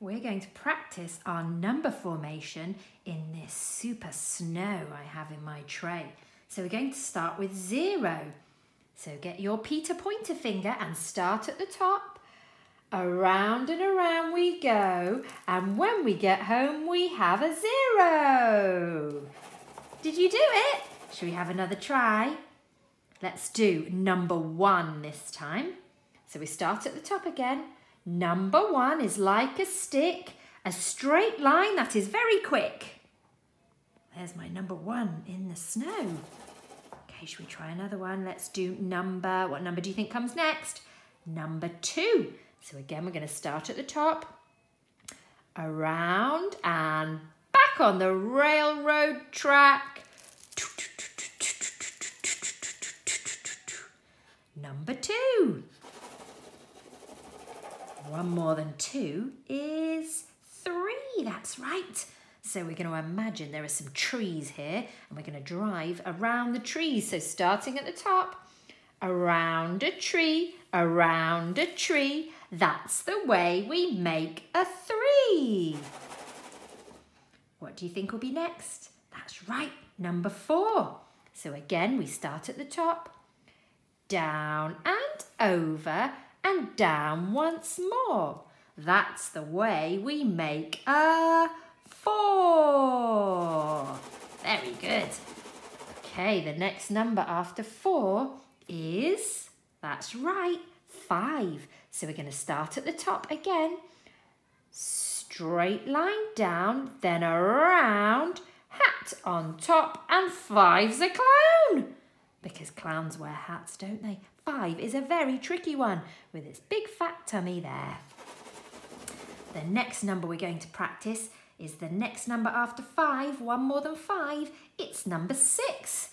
we're going to practice our number formation in this super snow I have in my tray. So we're going to start with zero. So get your Peter pointer finger and start at the top. Around and around we go, and when we get home we have a zero. Did you do it? Should we have another try? Let's do number one this time. So we start at the top again. Number one is like a stick, a straight line that is very quick. There's my number one in the snow. Okay, should we try another one? Let's do number, what number do you think comes next? Number two. So again, we're going to start at the top, around and back on the railroad track. Number two. One more than two is three, that's right. So we're going to imagine there are some trees here and we're going to drive around the trees. So starting at the top, around a tree, around a tree. That's the way we make a three. What do you think will be next? That's right, number four. So again, we start at the top, down and over and down once more. That's the way we make a four. Very good. Okay, the next number after four is, that's right, five. So we're going to start at the top again. Straight line down, then around, hat on top, and five's a clown. Because clowns wear hats, don't they? Five is a very tricky one with its big fat tummy there. The next number we're going to practice is the next number after five, one more than five, it's number six.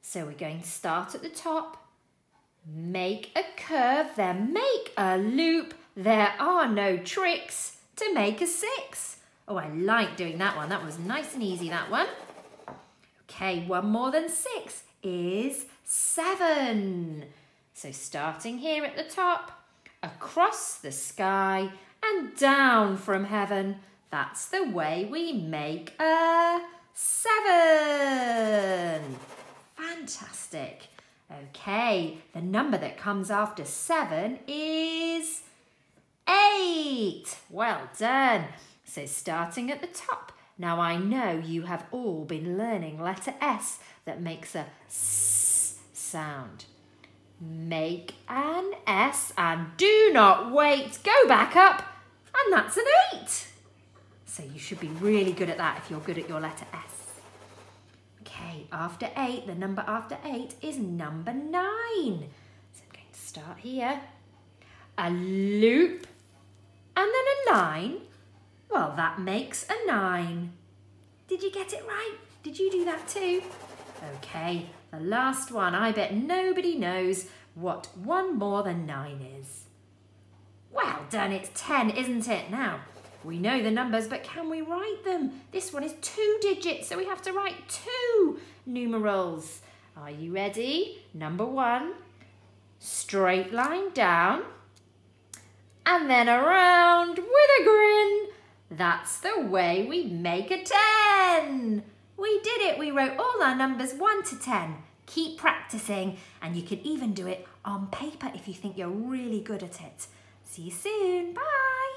So we're going to start at the top, make a curve, then make a loop. There are no tricks to make a six. Oh, I like doing that one. That was nice and easy, that one. Okay, one more than six is seven. So starting here at the top, across the sky and down from heaven. That's the way we make a seven. Fantastic. Okay, the number that comes after seven is eight. Well done. So starting at the top. Now I know you have all been learning letter S that makes a S sound. Make an S and do not wait. Go back up and that's an eight. So you should be really good at that if you're good at your letter S. Okay, after eight, the number after eight is number nine. So I'm going to start here. A loop and then a line. Well, that makes a nine. Did you get it right? Did you do that too? Okay, the last one. I bet nobody knows what one more than nine is. Well done, it's 10, isn't it? Now, we know the numbers, but can we write them? This one is two digits, so we have to write two numerals. Are you ready? Number one, straight line down, and then around with a grin. That's the way we make a 10. We did it. We wrote all our numbers 1 to 10. Keep practicing and you can even do it on paper if you think you're really good at it. See you soon. Bye.